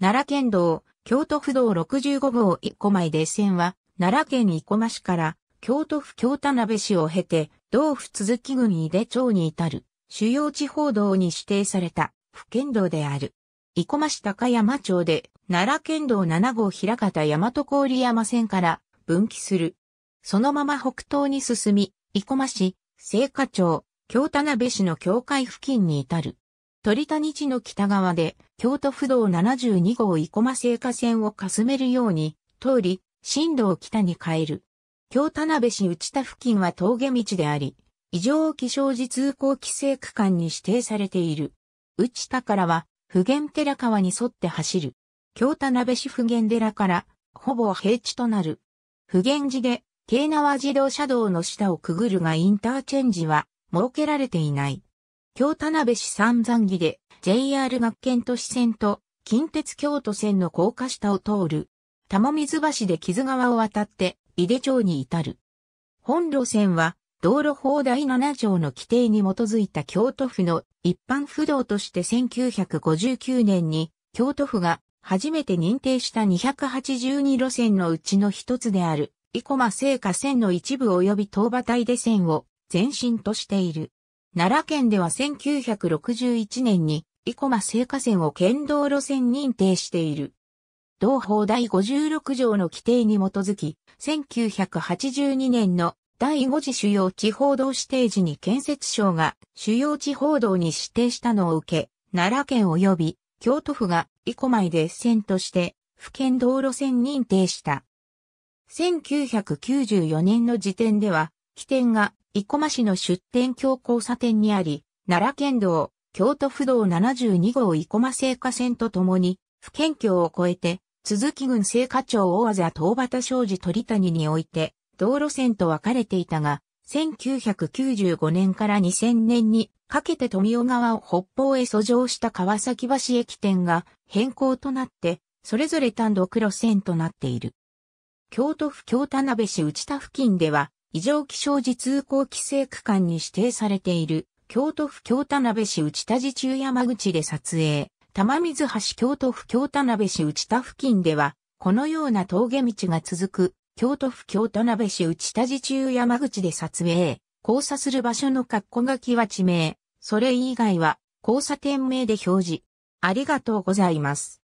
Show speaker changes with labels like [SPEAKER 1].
[SPEAKER 1] 奈良県道、京都府道65号一個前で線は、奈良県生駒市から京都府京田辺市を経て、道府続き郡井出町に至る主要地方道に指定された府県道である。生駒市高山町で奈良県道7号平方大和郡山線から分岐する。そのまま北東に進み、生駒市、聖火町、京田辺市の境界付近に至る。鳥谷地の北側で、京都府道72号生駒聖火線をかすめるように、通り、進路を北に変える。京田辺市内田付近は峠道であり、異常気象時通行規制区間に指定されている。内田からは、普賢寺川に沿って走る。京田辺市普賢寺から、ほぼ平地となる。普賢寺で、京奈和自動車道の下をくぐるがインターチェンジは設けられていない。京田辺市三山木で JR 学研都市線と近鉄京都線の高架下を通る。玉水橋で木津川を渡って井出町に至る。本路線は道路法第7条の規定に基づいた京都府の一般不動として1959年に京都府が初めて認定した282路線のうちの一つである生駒聖火線の一部及び東馬台出線を前身としている。奈良県では1961年に生駒聖火線を県道路線認定している。同法第56条の規定に基づき、1982年の第5次主要地方道指定時に建設省が主要地方道に指定したのを受け、奈良県及び京都府が生駒で線として府県道路線認定した。1994年の時点では、起点が生駒市の出店橋交差点にあり、奈良県道、京都府道72号生駒聖火線とともに、府県境を越えて、鈴木郡聖火町大技東畑商事鳥谷において、道路線と分かれていたが、1995年から2000年にかけて富尾川を北方へ遡上した川崎橋駅店が変更となって、それぞれ単独路線となっている。京都府京田辺市内田付近では、異常気象時通行規制区間に指定されている、京都府京田辺市内田寺中山口で撮影、玉水橋京都府京田辺市内田付近では、このような峠道が続く、京都府京田辺市内田寺中山口で撮影、交差する場所の括弧書きは地名、それ以外は交差点名で表示。ありがとうございます。